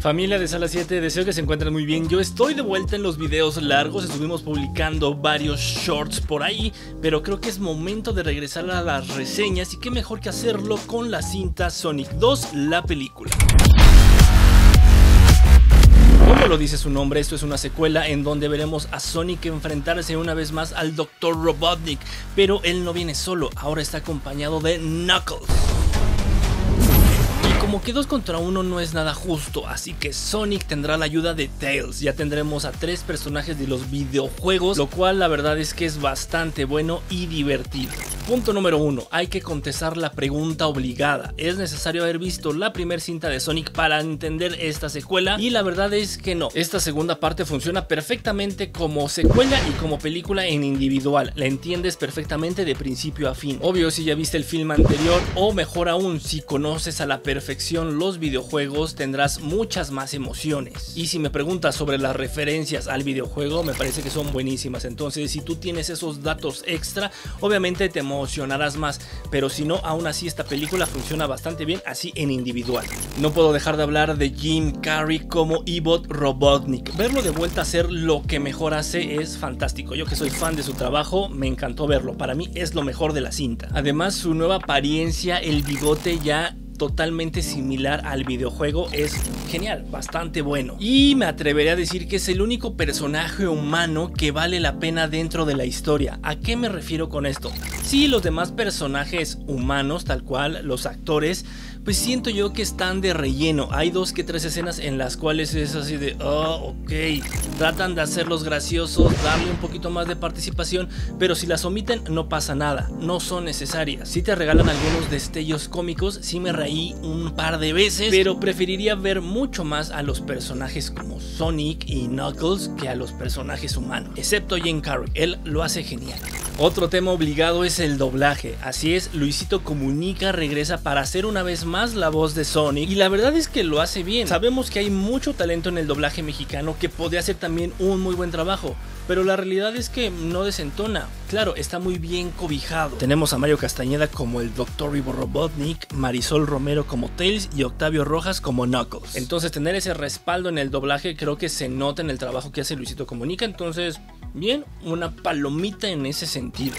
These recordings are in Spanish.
Familia de Sala 7, deseo que se encuentren muy bien. Yo estoy de vuelta en los videos largos, estuvimos publicando varios shorts por ahí, pero creo que es momento de regresar a las reseñas y qué mejor que hacerlo con la cinta Sonic 2, la película. Como lo dice su nombre, esto es una secuela en donde veremos a Sonic enfrentarse una vez más al Dr. Robotnik, pero él no viene solo, ahora está acompañado de Knuckles. Como que 2 contra 1 no es nada justo, así que Sonic tendrá la ayuda de Tails. Ya tendremos a tres personajes de los videojuegos, lo cual la verdad es que es bastante bueno y divertido. Punto número 1. Hay que contestar la pregunta obligada. ¿Es necesario haber visto la primera cinta de Sonic para entender esta secuela? Y la verdad es que no. Esta segunda parte funciona perfectamente como secuela y como película en individual. La entiendes perfectamente de principio a fin. Obvio si ya viste el film anterior o mejor aún si conoces a la perfección los videojuegos tendrás muchas más emociones. Y si me preguntas sobre las referencias al videojuego, me parece que son buenísimas. Entonces, si tú tienes esos datos extra, obviamente te emocionarás más. Pero si no, aún así esta película funciona bastante bien así en individual. No puedo dejar de hablar de Jim Carrey como Ebot Robotnik. Verlo de vuelta hacer lo que mejor hace es fantástico. Yo que soy fan de su trabajo, me encantó verlo. Para mí es lo mejor de la cinta. Además, su nueva apariencia, el bigote ya totalmente similar al videojuego es genial, bastante bueno. Y me atrevería a decir que es el único personaje humano que vale la pena dentro de la historia. ¿A qué me refiero con esto? Sí, los demás personajes humanos, tal cual, los actores, pues siento yo que están de relleno. Hay dos que tres escenas en las cuales es así de, oh, ok, tratan de hacerlos graciosos, darle un poquito más de participación, pero si las omiten no pasa nada, no son necesarias. Si te regalan algunos destellos cómicos, sí me reí un par de veces, pero preferiría ver mucho más a los personajes como Sonic y Knuckles que a los personajes humanos, excepto Jim Carrey, él lo hace genial. Otro tema obligado es el doblaje, así es, Luisito Comunica regresa para hacer una vez más la voz de Sonic y la verdad es que lo hace bien. Sabemos que hay mucho talento en el doblaje mexicano que podría hacer también un muy buen trabajo, pero la realidad es que no desentona. Claro, está muy bien cobijado. Tenemos a Mario Castañeda como el Dr. Ivo Robotnik, Marisol Romero como Tails y Octavio Rojas como Knuckles. Entonces tener ese respaldo en el doblaje creo que se nota en el trabajo que hace Luisito Comunica, entonces Bien, una palomita en ese sentido.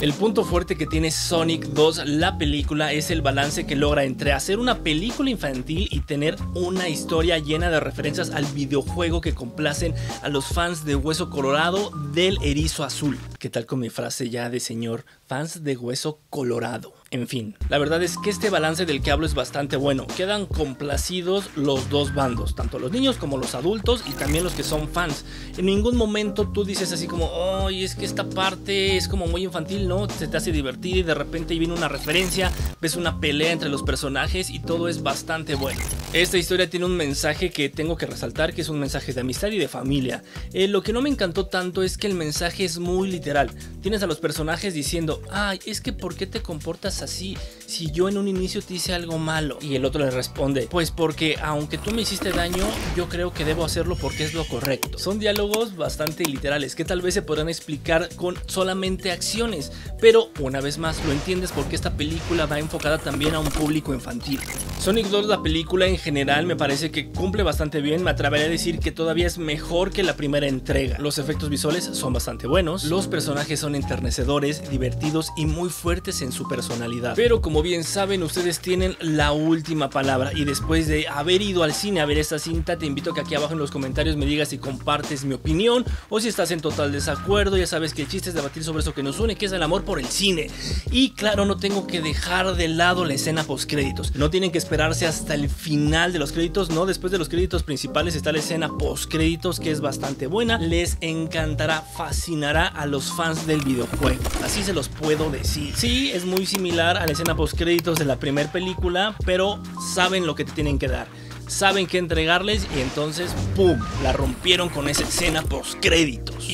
El punto fuerte que tiene Sonic 2, la película, es el balance que logra entre hacer una película infantil y tener una historia llena de referencias al videojuego que complacen a los fans de Hueso Colorado del Erizo Azul. ¿Qué tal con mi frase ya de señor? Fans de Hueso Colorado. En fin, la verdad es que este balance del que hablo es bastante bueno. Quedan complacidos los dos bandos, tanto los niños como los adultos y también los que son fans. En ningún momento tú dices así como, ay, es que esta parte es como muy infantil, ¿no? Se te hace divertir y de repente viene una referencia, ves una pelea entre los personajes y todo es bastante bueno. Esta historia tiene un mensaje que tengo que resaltar, que es un mensaje de amistad y de familia. Eh, lo que no me encantó tanto es que el mensaje es muy literal. Tienes a los personajes diciendo, ay, es que ¿por qué te comportas así si yo en un inicio te hice algo malo? Y el otro le responde, pues porque aunque tú me hiciste daño, yo creo que debo hacerlo porque es lo correcto. Son diálogos bastante literales que tal vez se podrán explicar con solamente acciones, pero una vez más lo entiendes porque esta película va enfocada también a un público infantil. Sonic 2 la película en general me parece que cumple bastante bien, me atrevería a decir que todavía es mejor que la primera entrega. Los efectos visuales son bastante buenos, los personajes son enternecedores, divertidos y muy fuertes en su personalidad pero como bien saben, ustedes tienen la última palabra. Y después de haber ido al cine a ver esta cinta, te invito a que aquí abajo en los comentarios me digas si compartes mi opinión o si estás en total desacuerdo. Ya sabes que el chiste es debatir sobre eso que nos une, que es el amor por el cine. Y claro, no tengo que dejar de lado la escena post créditos. No tienen que esperarse hasta el final de los créditos, no. Después de los créditos principales está la escena post créditos que es bastante buena. Les encantará, fascinará a los fans del videojuego. Así se los puedo decir. Sí, es muy similar a la escena post créditos de la primera película, pero saben lo que te tienen que dar. Saben qué entregarles y entonces, ¡pum! La rompieron con esa escena post créditos.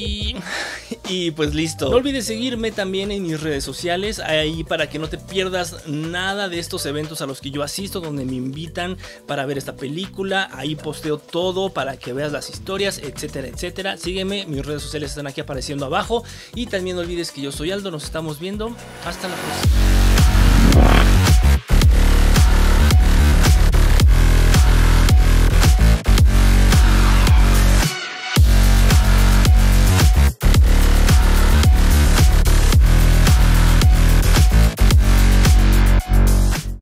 Y pues listo. No olvides seguirme también en mis redes sociales, ahí para que no te pierdas nada de estos eventos a los que yo asisto, donde me invitan para ver esta película. Ahí posteo todo para que veas las historias, etcétera, etcétera. Sígueme, mis redes sociales están aquí apareciendo abajo. Y también no olvides que yo soy Aldo, nos estamos viendo. Hasta la próxima.